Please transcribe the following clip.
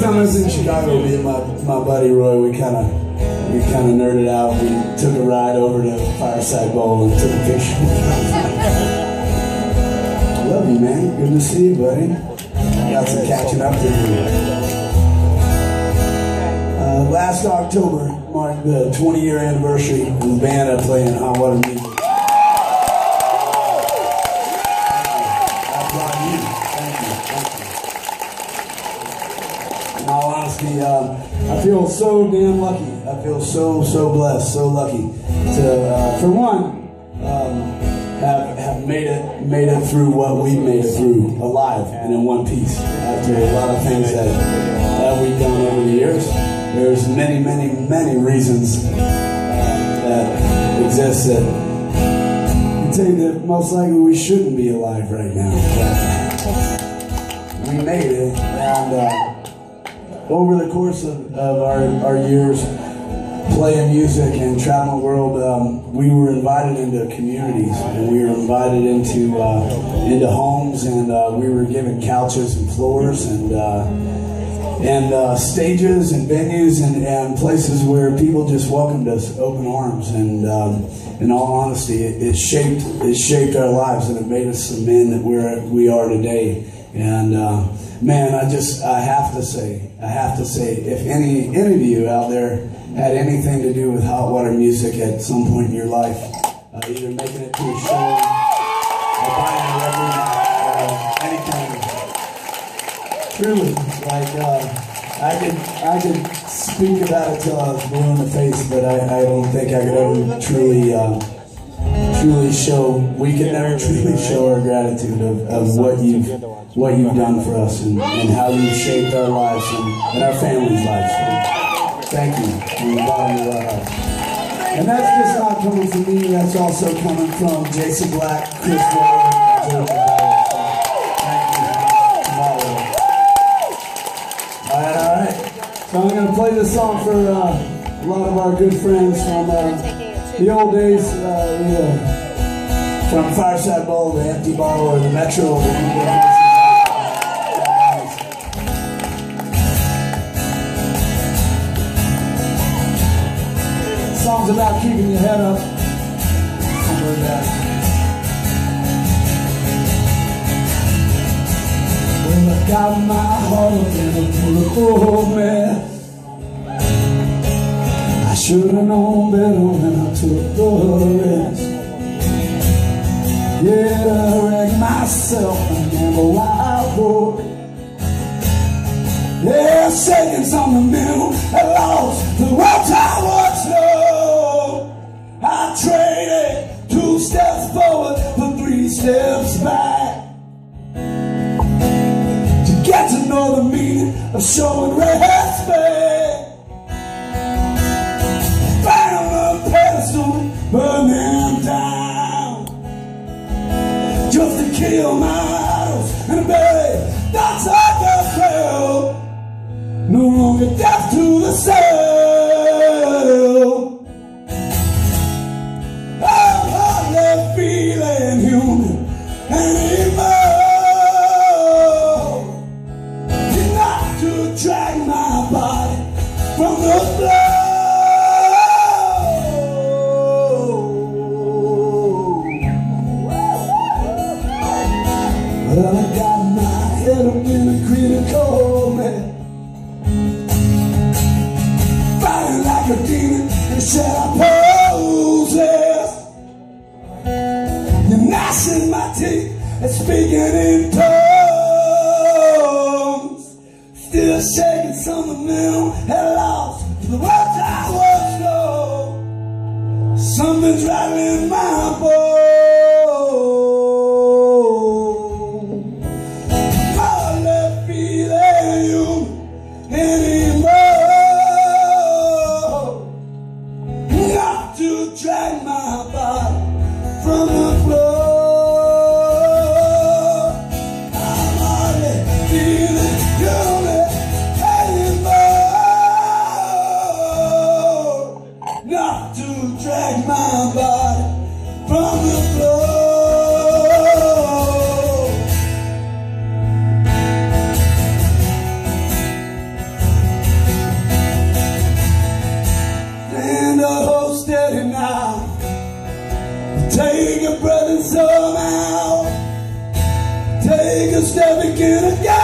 Time I was in Chicago, me and my, my buddy Roy, we kind of we kind of nerded out. We took a ride over to Fireside Bowl and took a picture. I love you, man. Good to see you, buddy. Got some catching up to do. Uh, last October marked the 20 year anniversary of the band I in Hot Water Music. I applaud you. Thank you. Thank you. In all uh, I feel so damn lucky. I feel so, so blessed, so lucky to, uh, for one, um, have, have made it made it through what we made it through alive and in one piece after a lot of things that that we've done over the years. There's many, many, many reasons uh, that exist that I you that most likely we shouldn't be alive right now. But we made it, and uh, over the course of, of our, our years playing music and traveling the world, um, we were invited into communities, and we were invited into uh, into homes, and uh, we were given couches and floors, and uh, and uh, stages and venues and, and places where people just welcomed us open arms and um, in all honesty it, it shaped it shaped our lives and it made us the men that we're we are today. And uh, man I just I have to say I have to say if any any of you out there had anything to do with hot water music at some point in your life uh, either making it to a show or buying a record uh, of truly like uh, I could I could speak about it till I was blue in the face, but I, I don't think I could ever truly uh, truly show we can never truly show our gratitude of, of what you've what you've done for us and, and how you've shaped our lives and, and our families' lives. So thank you from the our hearts. And that's just not coming from me, that's also coming from Jason Black, Chris Wollard, and George thank you from all of us. All right, all right. So I'm going to play this song for uh, a lot of our good friends from uh, the old days, uh, yeah, from Fireside Bowl, the Empty Bottle, or the Metro. Song's about keeping your head up. Well, I got my heart in a full of mess. I should have known better when I took the risk. Yeah, I wrecked myself and never wild boy. Yeah, seconds on the middle, I lost the world tower slow. I traded two steps forward for three steps back to get to know the meaning of showing respect. Kill my idols and bury thoughts like a trail. No longer death to the soul. I'm hardly feeling human anymore. Enough to drag my body from the floor. speaking in tongues, still shaking some of them had lost the words I was told. Something's rattling my bones. I'm not feeling you anymore. Not to drag my body from the Let's never again again.